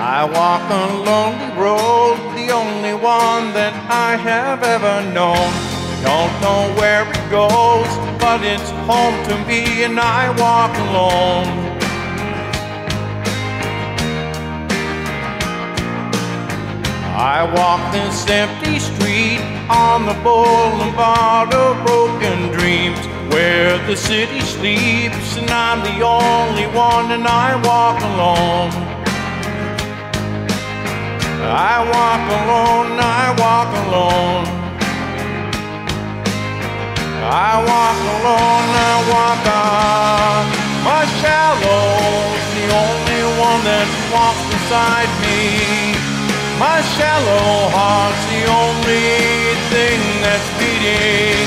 I walk a lonely road, the only one that I have ever known. Don't know where it goes, but it's home to me, and I walk alone. I walk this empty street on the boulevard of broken dreams where the city sleeps and I'm the only one and I walk alone. I walk alone, I walk alone. I walk alone, I walk on. My shallow's the only one that walks beside me. My shallow heart's the only thing that's beating.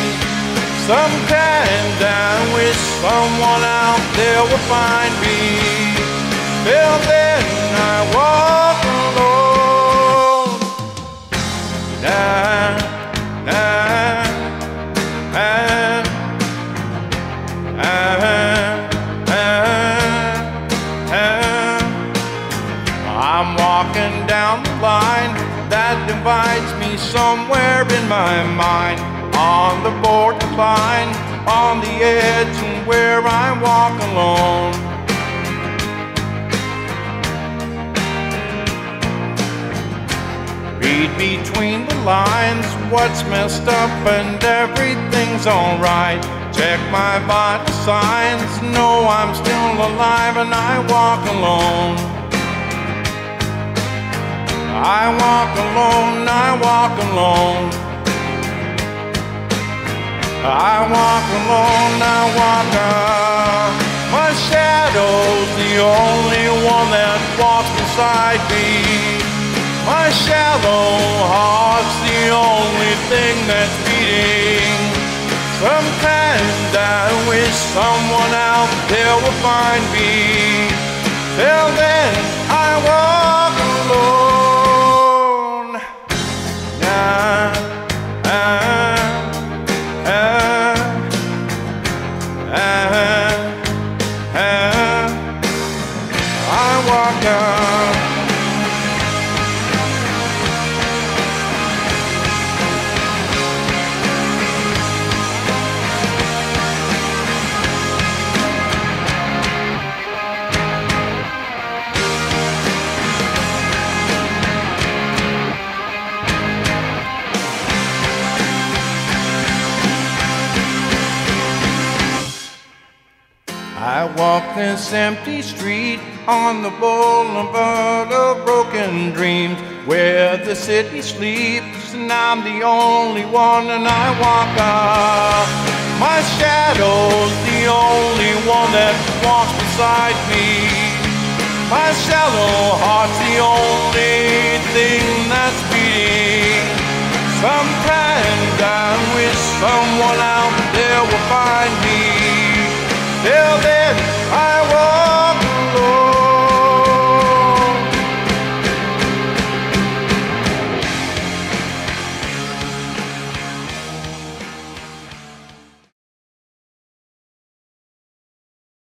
Sometimes I wish someone out there would find me. Till then I walk I'm walking down the line that divides me somewhere in my mind. On the borderline, on the edge, and where I walk alone. Read between the lines what's messed up and everything's alright. Check my vital signs, know I'm still alive and I walk alone. I walk alone, I walk alone. I walk alone, I walk alone. My shadow's the only one that walks beside me. My shallow heart's the only thing that's beating. Sometimes I wish someone out there will find me. Till I walk I walk this empty street on the boulevard of broken dreams where the city sleeps and I'm the only one and I walk up. My shadow's the only one that walks beside me. My shallow heart's the only thing that's beating. Sometimes I wish someone out there will find me. Till then, I walk.